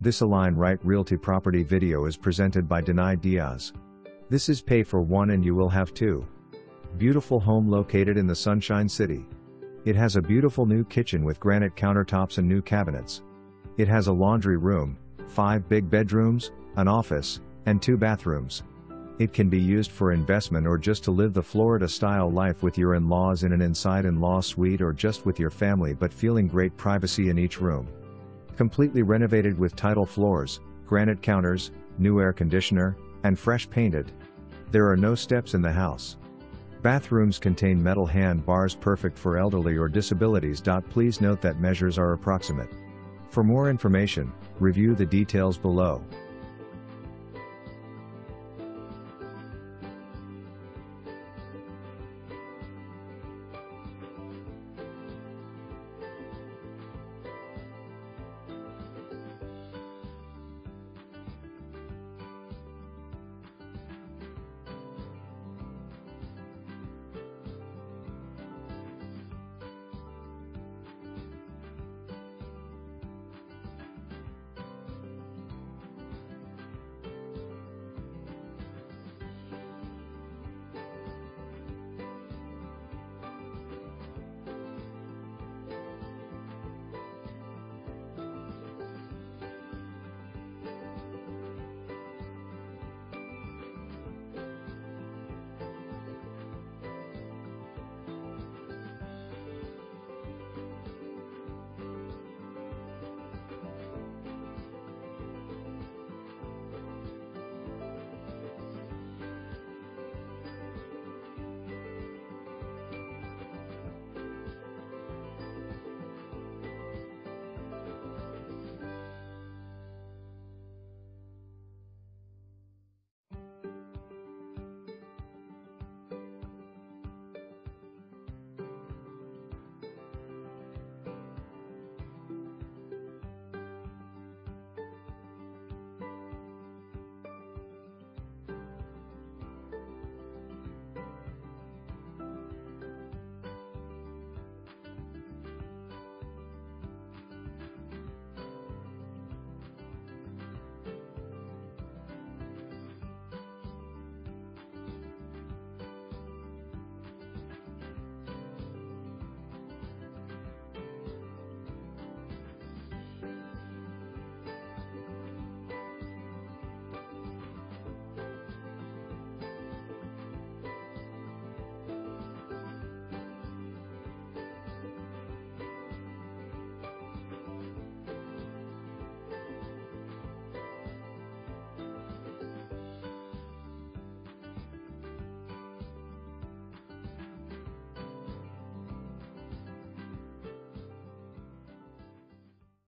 This Align Right Realty property video is presented by Danai Diaz. This is pay for one and you will have two. Beautiful home located in the Sunshine City. It has a beautiful new kitchen with granite countertops and new cabinets. It has a laundry room, five big bedrooms, an office, and two bathrooms. It can be used for investment or just to live the Florida style life with your in laws in an inside in law suite or just with your family but feeling great privacy in each room. Completely renovated with tile floors, granite counters, new air conditioner, and fresh painted. There are no steps in the house. Bathrooms contain metal hand bars perfect for elderly or disabilities. Please note that measures are approximate. For more information, review the details below.